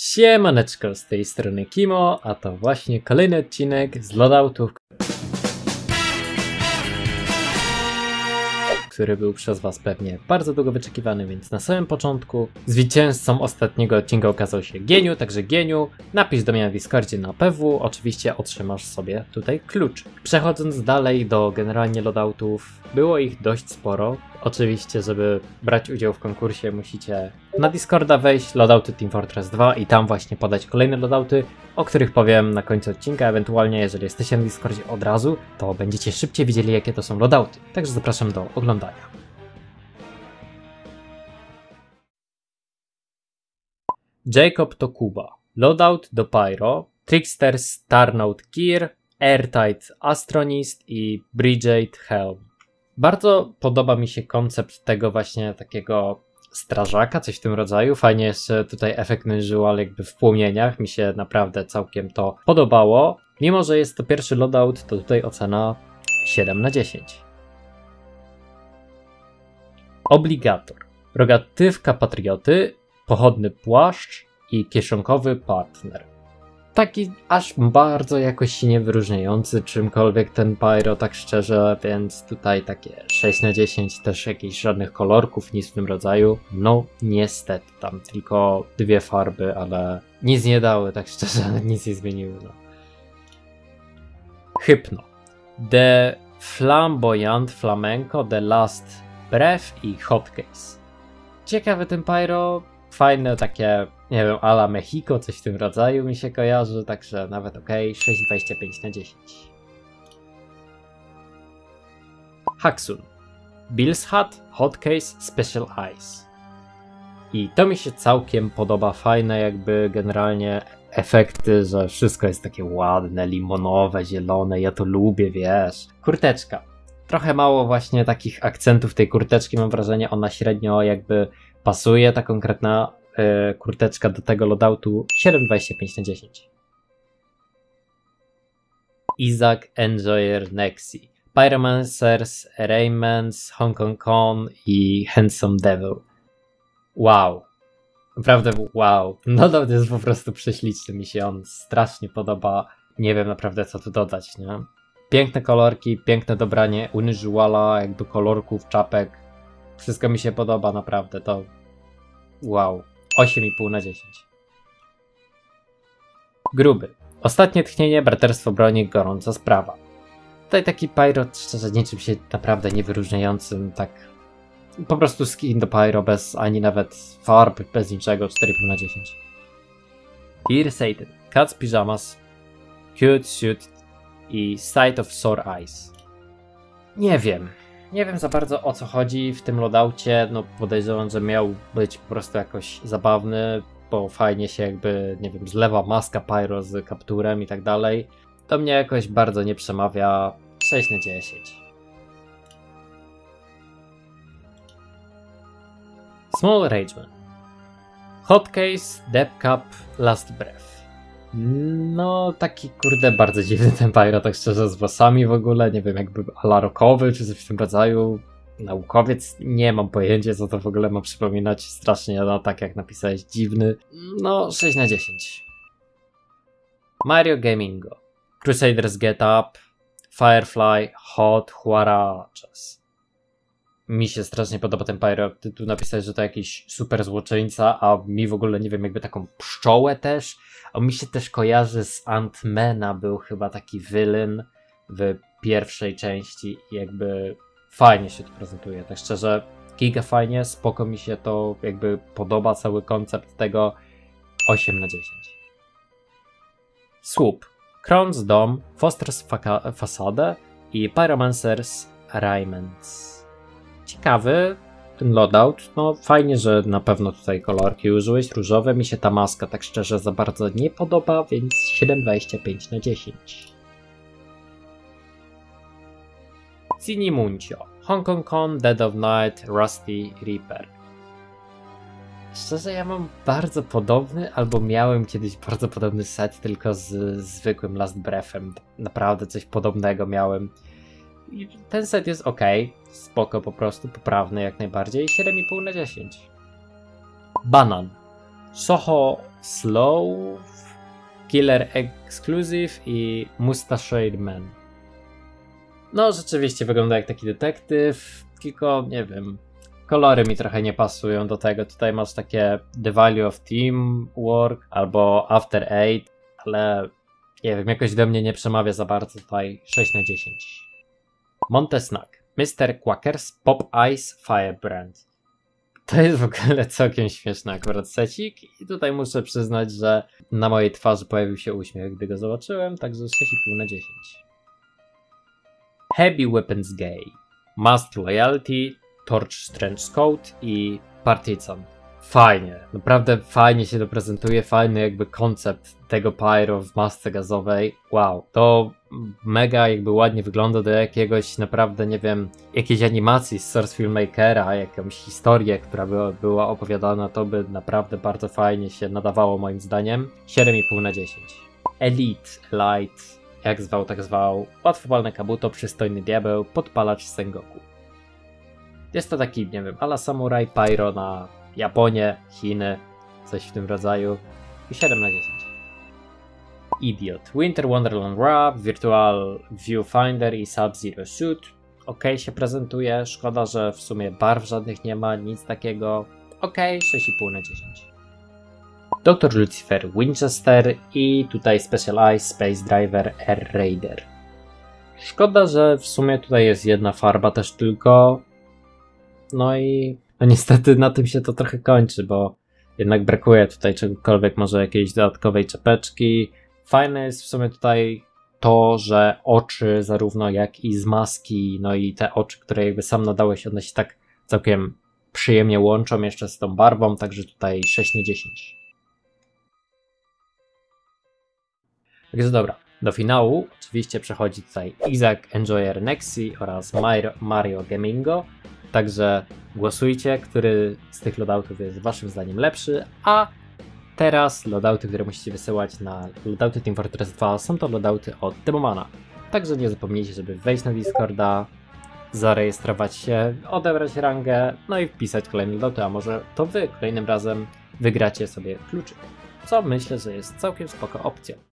Siemaneczko, z tej strony Kimo, a to właśnie kolejny odcinek z Loadoutów, który był przez Was pewnie bardzo długo wyczekiwany, więc na samym początku zwycięzcą ostatniego odcinka okazał się Geniu, także Geniu, napisz do mnie na Discordzie na PW, oczywiście otrzymasz sobie tutaj klucz. Przechodząc dalej do generalnie loadoutów, było ich dość sporo. Oczywiście, żeby brać udział w konkursie musicie na Discorda wejść, loadouty Team Fortress 2 i tam właśnie podać kolejne loadouty, o których powiem na końcu odcinka, ewentualnie jeżeli jesteście na Discordzie od razu, to będziecie szybciej widzieli jakie to są loadouty. Także zapraszam do oglądania. Jacob to Kuba, Loadout do Pyro, Trickster Starnote Gear, Airtight Astronist i Bridget Helm. Bardzo podoba mi się koncept tego właśnie takiego strażaka, coś w tym rodzaju. Fajnie jest tutaj efekt visual jakby w płomieniach. Mi się naprawdę całkiem to podobało. Mimo, że jest to pierwszy loadout, to tutaj ocena 7 na 10. Obligator. Rogatywka patrioty, pochodny płaszcz i kieszonkowy partner taki aż bardzo jakoś się nie wyróżniający czymkolwiek ten Pyro, tak szczerze, więc tutaj takie 6 na 10, też jakichś żadnych kolorków, nic w tym rodzaju. No niestety, tam tylko dwie farby, ale nic nie dały, tak szczerze, nic nie zmieniły. No. Hypno. The Flamboyant Flamenco, The Last Breath i Hotcase. Ciekawy ten Pyro, fajne takie nie wiem, ala Mexico, coś w tym rodzaju mi się kojarzy, także nawet ok, 6,25 na 10. Haxun. Bill's Hat, Hotcase, Special Eyes. I to mi się całkiem podoba, fajne jakby generalnie efekty, że wszystko jest takie ładne, limonowe, zielone, ja to lubię, wiesz. Kurteczka. Trochę mało właśnie takich akcentów tej kurteczki, mam wrażenie, ona średnio jakby pasuje, ta konkretna e, kurteczka do tego loadoutu 7,25 na 10. Isaac Enjoyer Nexi, Pyromancers, Raymans, Hong Kong Con i Handsome Devil. Wow. Naprawdę wow. Loadout jest po prostu prześliczny, mi się on strasznie podoba. Nie wiem naprawdę co tu dodać, nie? Piękne kolorki, piękne dobranie unusuala, jakby kolorków, czapek. Wszystko mi się podoba naprawdę, to wow. 8,5 na 10. Gruby. Ostatnie tchnienie, braterstwo broni, gorąca sprawa. Tutaj taki Pyro, szczerze, niczym się naprawdę nie wyróżniającym, tak po prostu skin do Pyro bez ani nawet farb, bez niczego, 4,5 na 10. Dear Satan, Cats Pyjamas, Cute Suit i Sight of Sore Eyes. Nie wiem, nie wiem za bardzo o co chodzi w tym loadoucie. No podejrzewam, że miał być po prostu jakoś zabawny, bo fajnie się jakby, nie wiem, zlewa maska Pyro z kapturem i tak dalej. To mnie jakoś bardzo nie przemawia. 6 na 10. Small Rageman. Hotcase, Depth Cup, Last Breath. No, taki kurde bardzo dziwny ten Pyro, tak szczerze, z włosami w ogóle, nie wiem, jakby alarokowy czy coś w tym rodzaju. Naukowiec, nie mam pojęcia, co to w ogóle ma przypominać. Strasznie, no tak jak napisałeś, dziwny. No, 6 na 10. Mario Gamingo. Crusaders Get Up. Firefly. Hot Huaraches. Mi się strasznie podoba ten Pyro. Ty tu napisałeś, że to jakiś super złoczyńca, a mi w ogóle nie wiem, jakby taką pszczołę też on mi się też kojarzy z Antmana, był chyba taki wylyn w pierwszej części i jakby fajnie się to prezentuje. Tak szczerze, giga fajnie, spoko mi się to jakby podoba, cały koncept tego 8 na 10. Swoop. Kron's Dom, Foster's Fasadę i Pyromancer's Raymonds. Ciekawy, ten loadout, no fajnie, że na pewno tutaj kolorki użyłeś, różowe, mi się ta maska tak szczerze za bardzo nie podoba, więc 7,25 na 10. Muncio, Hong Kong Con, Dead of Night, Rusty Reaper. Szczerze, ja mam bardzo podobny, albo miałem kiedyś bardzo podobny set, tylko z zwykłym Last Breathem. Naprawdę coś podobnego miałem. Ten set jest ok, spoko po prostu, poprawny jak najbardziej. 7,5 na 10. Banan. Soho Slow, Killer Exclusive i Mustachioed Man. No, rzeczywiście wygląda jak taki detektyw, tylko nie wiem, kolory mi trochę nie pasują do tego. Tutaj masz takie The Value of Teamwork albo After Eight, ale nie wiem, jakoś do mnie nie przemawia za bardzo tutaj 6 na 10. Montesnack, Mr. Quackers Pop Ice Firebrand. To jest w ogóle całkiem śmieszny akurat secik i tutaj muszę przyznać, że na mojej twarzy pojawił się uśmiech, gdy go zobaczyłem, także 6,5 na 10. Heavy Weapons Gay, Must Loyalty, Torch Trench Coat i Partisan. Fajnie, naprawdę fajnie się to prezentuje, fajny jakby koncept tego pyro w masce gazowej. Wow, to mega jakby ładnie wygląda do jakiegoś naprawdę, nie wiem, jakiejś animacji z Source Filmmakera, jakąś historię, która była, była opowiadana, to by naprawdę bardzo fajnie się nadawało moim zdaniem. 7,5 na 10. Elite, Elite, jak zwał, tak zwał, łatwopalne kabuto, przystojny diabeł, podpalacz Sengoku. Jest to taki, nie wiem, ala samuraj pyro na Japonię, Chiny, coś w tym rodzaju. I 7 na 10. Idiot. Winter Wonderland Ra, Virtual Viewfinder i Sub-Zero Suit. Ok się prezentuje, szkoda, że w sumie barw żadnych nie ma, nic takiego. Ok, 6,5 na 10. Dr. Lucifer Winchester i tutaj Specialized Space Driver Air Raider. Szkoda, że w sumie tutaj jest jedna farba też tylko. No i no niestety na tym się to trochę kończy, bo jednak brakuje tutaj czegokolwiek, może jakiejś dodatkowej czepeczki. Fajne jest w sumie tutaj to, że oczy zarówno jak i z maski, no i te oczy, które jakby sam nadałeś, one się tak całkiem przyjemnie łączą jeszcze z tą barwą, także tutaj 6 na 10. Także dobra, do finału oczywiście przechodzi tutaj Isaac Enjoyer Nexi oraz Mario Gamingo. Także głosujcie, który z tych loadoutów jest waszym zdaniem lepszy, a teraz loadouty, które musicie wysyłać na loadouty Team Fortress 2 są to loadouty od Demomana. Także nie zapomnijcie, żeby wejść na Discorda, zarejestrować się, odebrać rangę, no i wpisać kolejne loadouty, a może to wy kolejnym razem wygracie sobie kluczyk. Co myślę, że jest całkiem spoko opcja.